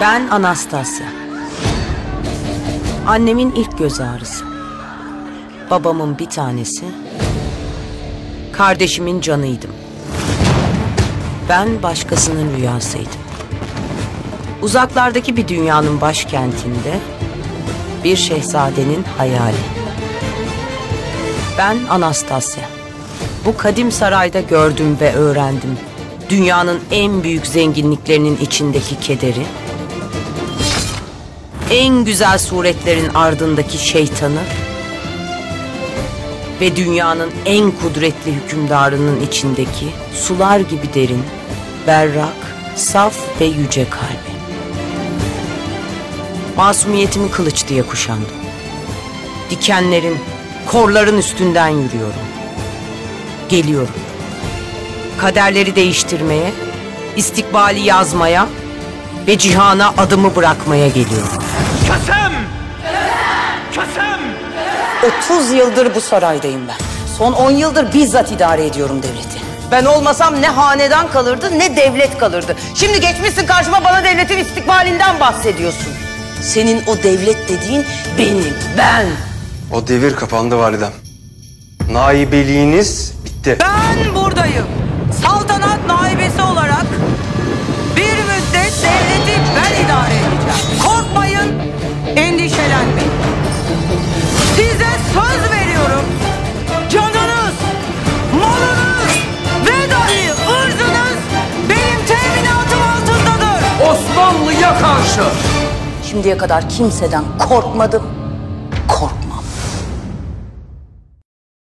Ben Anastasya. Annemin ilk göz ağrısı. Babamın bir tanesi. Kardeşimin canıydım. Ben başkasının rüyasıydım. Uzaklardaki bir dünyanın başkentinde bir şehzadenin hayali. Ben Anastasya. Bu kadim sarayda gördüm ve öğrendim. Dünyanın en büyük zenginliklerinin içindeki kederi, en güzel suretlerin ardındaki şeytanı ve dünyanın en kudretli hükümdarının içindeki sular gibi derin, berrak, saf ve yüce kalbi. Masumiyetimi kılıç diye kuşandım. Dikenlerin, korların üstünden yürüyorum. Geliyorum. Kaderleri değiştirmeye, istikbali yazmaya ve cihana adımı bırakmaya geliyorum. Kösem! Kösem! 30 yıldır bu saraydayım ben. Son 10 yıldır bizzat idare ediyorum devleti. Ben olmasam ne hanedan kalırdı ne devlet kalırdı. Şimdi geçmişsin karşıma bana devletin istikbalinden bahsediyorsun. Senin o devlet dediğin benim, ben. O devir kapandı validem. Naibeliğiniz bitti. Ben buradayım. Saltanat karşı! Şimdiye kadar kimseden korkmadım, korkmam.